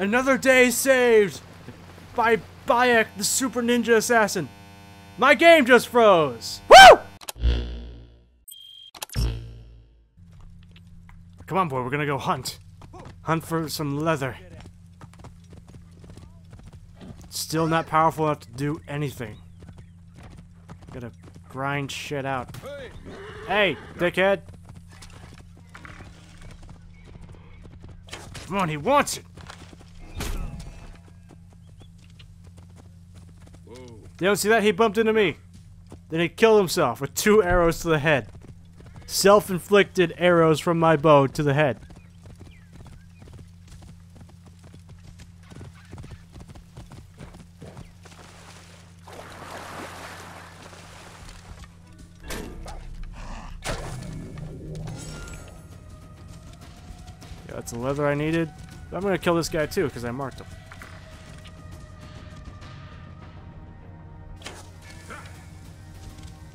Another day saved by Bayek, the super ninja assassin. My game just froze. Woo! Come on, boy, we're gonna go hunt. Hunt for some leather. Still not powerful enough to do anything. Gotta grind shit out. Hey, dickhead! Come on, he wants it! You don't see that? He bumped into me. Then he killed himself with two arrows to the head. Self-inflicted arrows from my bow to the head. That's the leather I needed. I'm gonna kill this guy too, because I marked him.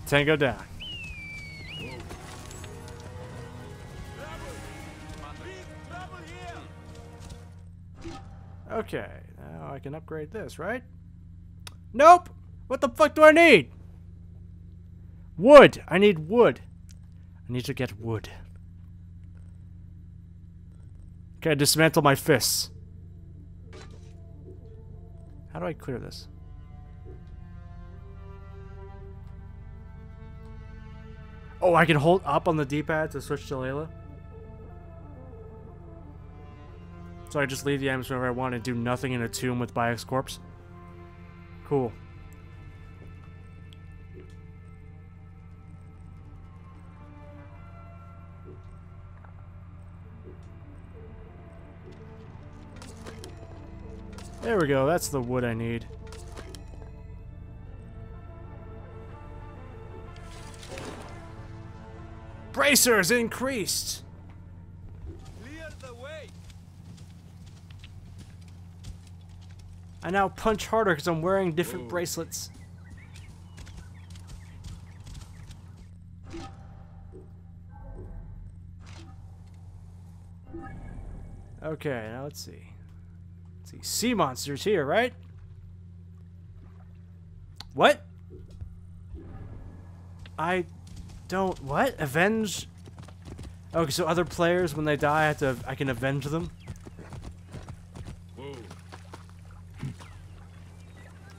Tango down. Okay, now I can upgrade this, right? Nope! What the fuck do I need? Wood! I need wood. I need to get wood. Okay, dismantle my fists. How do I clear this? Oh, I can hold up on the D-pad to switch to Layla? So I just leave the items wherever I want and do nothing in a tomb with Bayek's corpse? Cool. There we go, that's the wood I need. Bracers increased! Clear the way. I now punch harder because I'm wearing different bracelets. Okay, now let's see. Let's see. Sea monsters here, right? What? I don't what? Avenge Okay, so other players when they die I have to I can avenge them?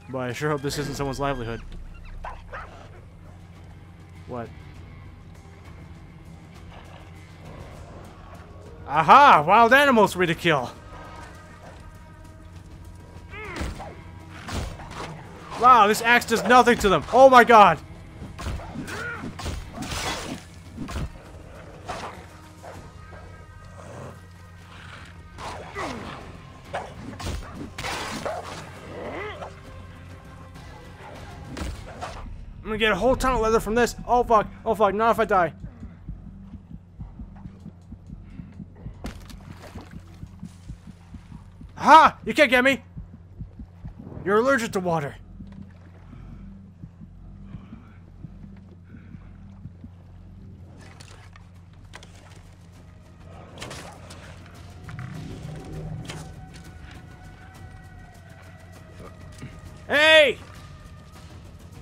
Boy, I sure hope this isn't someone's livelihood. What? Aha! Wild animals for me to kill! Wow, this axe does nothing to them! Oh my god! I'm gonna get a whole ton of leather from this. Oh fuck, oh fuck, not if I die. Ha! You can't get me! You're allergic to water.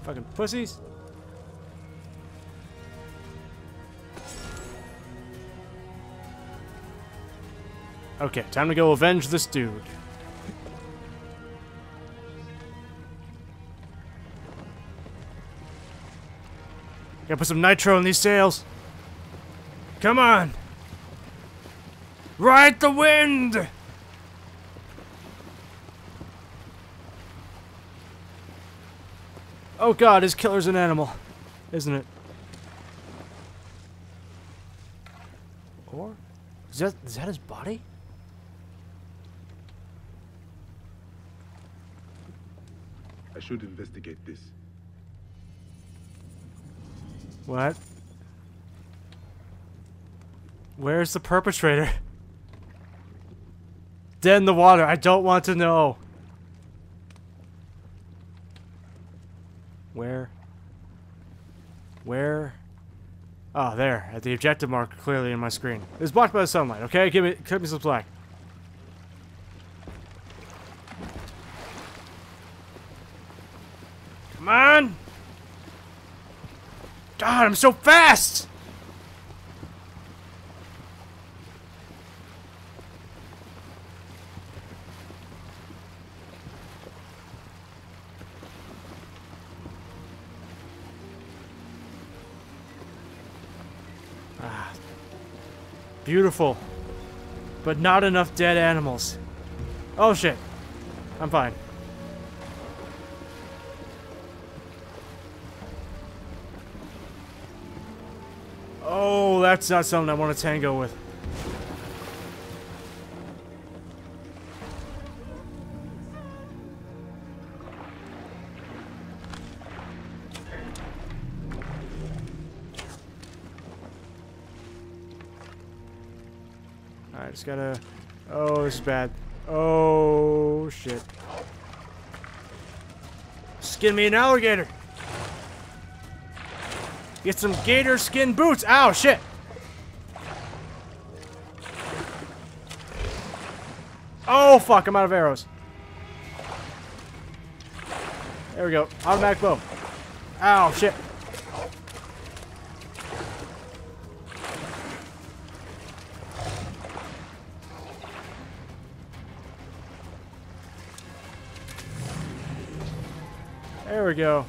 Fucking pussies. Okay, time to go avenge this dude. Gotta put some nitro in these sails. Come on! Ride the wind! Oh god, his killer's an animal, isn't it? Or is that is that his body? I should investigate this. What? Where's the perpetrator? Dead in the water. I don't want to know. Where? Ah, oh, there. At the objective marker clearly in my screen. It's blocked by the sunlight, okay? Give me, cut me some slack. Come on! God, I'm so fast! Beautiful. But not enough dead animals. Oh shit. I'm fine. Oh, that's not something I want to tango with. Alright, just gotta... Oh, this is bad. Oh, shit. Skin me an alligator! Get some gator skin boots! Ow, shit! Oh, fuck, I'm out of arrows. There we go. Automatic bow. Ow, shit. There we go.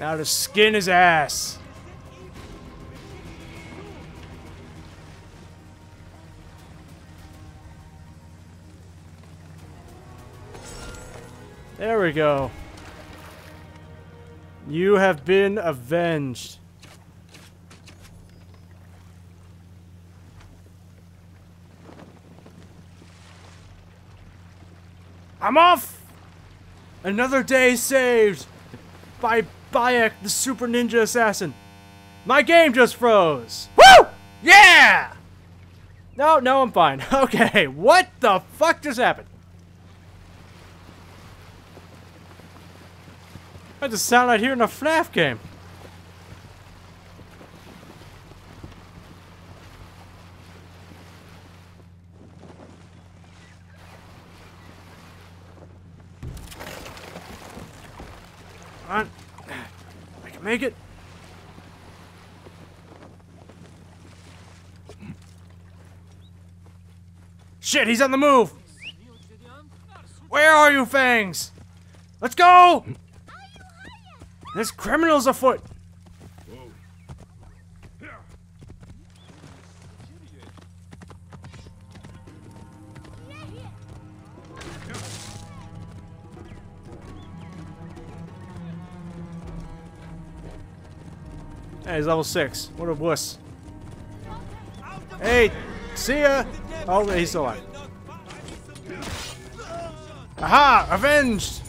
Now to skin his ass. There we go. You have been avenged. I'm off! Another day saved by Bayek, the super ninja assassin. My game just froze. Woo! Yeah! No, no, I'm fine. Okay, what the fuck just happened? That just sound like hearing a FNAF game. Come on. I can make it. Shit, he's on the move. Where are you, Fangs? Let's go! This criminals afoot. Hey, he's level 6. What a wuss. Hey, see ya! Oh, he's still alive. Aha! Avenged!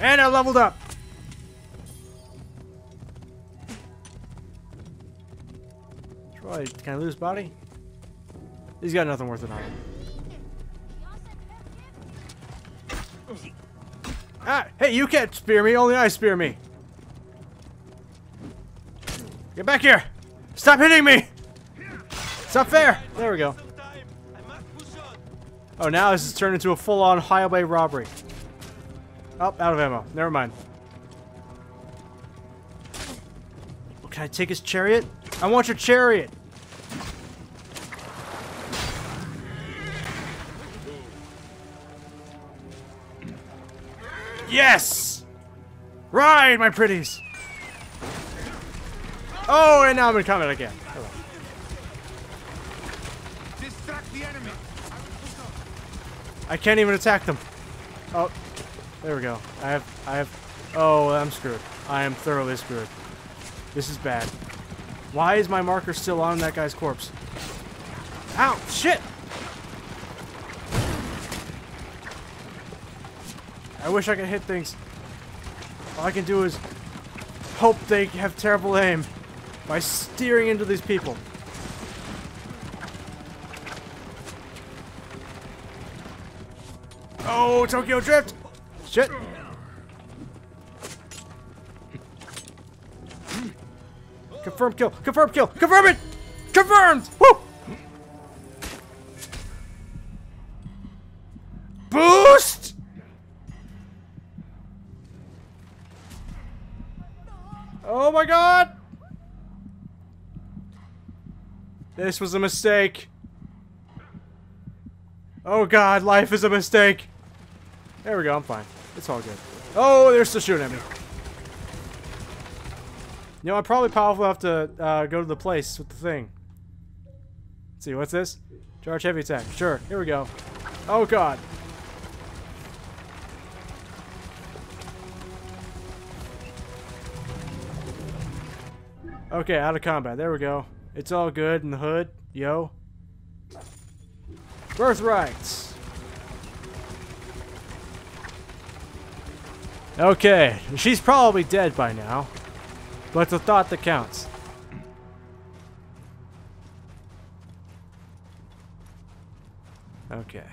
And I leveled up! Troy, can I lose body? He's got nothing worth it on. Ah! Hey, you can't spear me, only I spear me! Get back here! Stop hitting me! It's not fair! There we go. Oh, now this has turned into a full-on highway robbery. Oh, out of ammo. Never mind. Can I take his chariot? I want your chariot! Yes! Ride, my pretties! Oh, and now I'm in combat again. Hello. Distract the enemy. I can't even attack them. Oh, there we go. I have, I have, oh, I'm screwed. I am thoroughly screwed. This is bad. Why is my marker still on that guy's corpse? Ow, shit! I wish I could hit things. All I can do is hope they have terrible aim by steering into these people. Oh, Tokyo Drift! Shit! Confirm kill! Confirm kill! Confirm it! Confirmed! Woo! Boost! Oh my god! This was a mistake. Oh god, life is a mistake. There we go, I'm fine. It's all good. Oh, they're still shooting at me. You know, I'm probably powerful enough to uh, go to the place with the thing. Let's see, what's this? Charge heavy attack. Sure, here we go. Oh god. Okay, out of combat. There we go. It's all good in the hood. Yo. Birthrights. Okay, she's probably dead by now. But it's the thought that counts. Okay.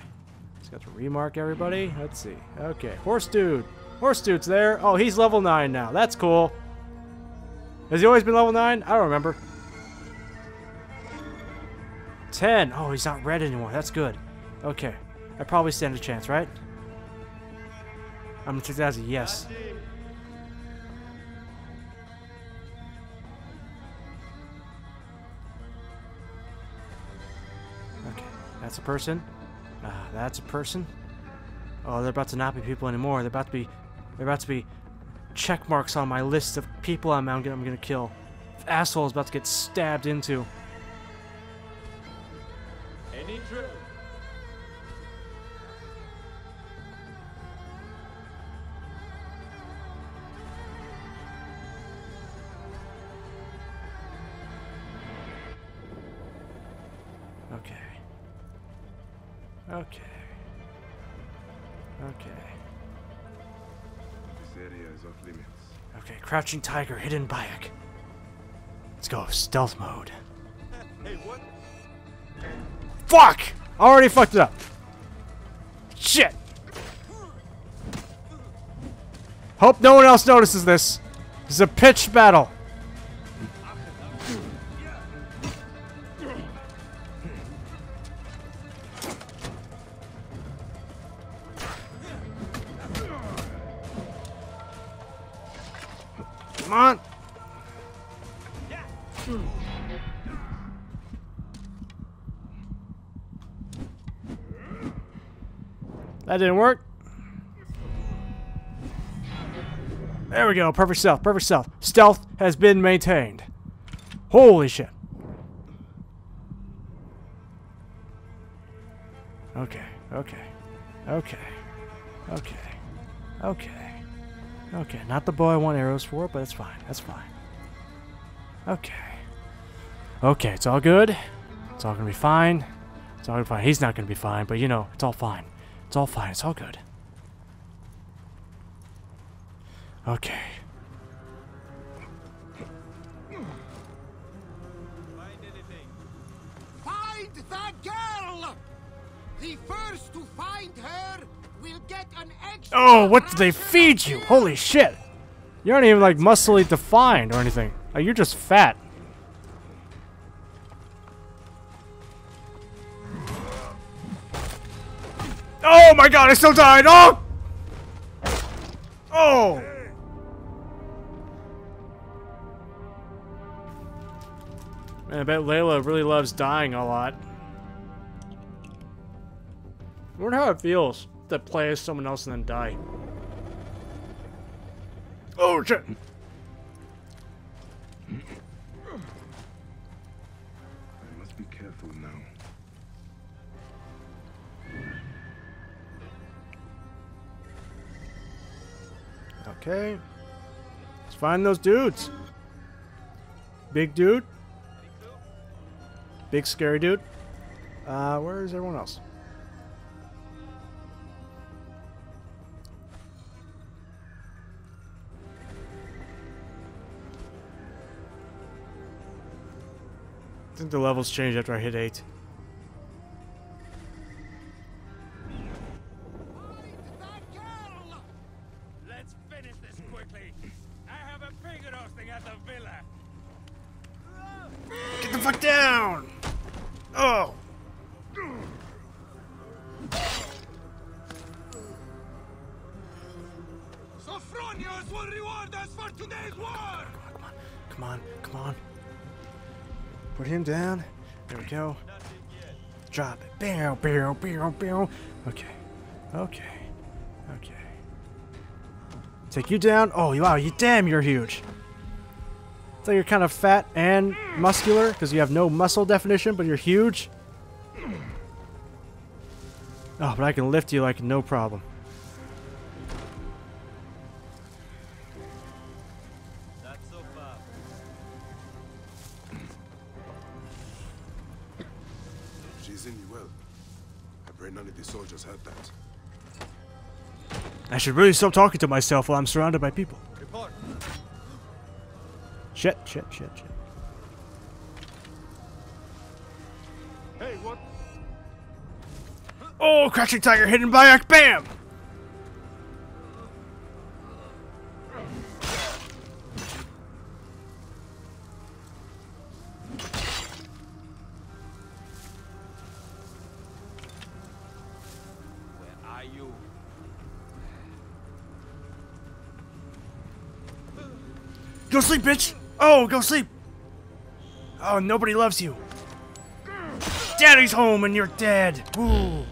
Just got to remark everybody. Let's see. Okay, horse dude. Horse dude's there. Oh, he's level 9 now. That's cool. Has he always been level 9? I don't remember. 10. Oh, he's not red anymore. That's good. Okay. I probably stand a chance, right? I'm gonna take that as a yes. Okay. That's a person. Ah, that's a person. Oh, they're about to not be people anymore. They're about to be... They're about to be check marks on my list of people I'm, I'm, gonna, kill. Asshole's about to get stabbed into. Drill? Okay. Okay. Okay. This area is off limits. Okay, crouching tiger, hidden bayek. Let's go, stealth mode. Hey, what? Fuck! I Already fucked it up. Shit! Hope no one else notices this. This is a pitched battle. Come on. That didn't work. There we go. Perfect stealth. Perfect stealth. Stealth has been maintained. Holy shit. Okay. Okay. Okay. Okay. Okay. Okay. Not the boy I want arrows for, but it's fine. That's fine. Okay. Okay. It's all good. It's all gonna be fine. It's all gonna be fine. He's not gonna be fine, but you know, it's all fine. It's all fine. It's all good. Okay. Find anything? Find the girl! The first to find her will get an extra. Oh, what did they feed you? Holy shit. You aren't even like muscly defined or anything. Like, you're just fat. Oh my god, I still died! Oh! Oh! Man, I bet Layla really loves dying a lot. I wonder how it feels to play as someone else and then die. Oh shit! I must be careful now. Okay. Let's find those dudes. Big dude. Big scary dude. Uh, where is everyone else? I think the levels changed after I hit 8. Down! Oh! Sophronios will reward us for today's war! come on, come on. Put him down. There we go. Drop it. Bow, bow, bow, bow. Okay. Okay. Okay. Take you down. Oh, wow, you damn, you're huge. So you're kind of fat and muscular because you have no muscle definition, but you're huge. Oh, but I can lift you like no problem. So. She's in you well. I pray none of the soldiers heard that. I should really stop talking to myself while I'm surrounded by people. Report. Shit, shit, shit, shit. Hey, what? Oh, crouching tiger, hidden bam! Where are you? Go sleep, bitch! Oh, go sleep! Oh, nobody loves you. Daddy's home and you're dead. Ooh.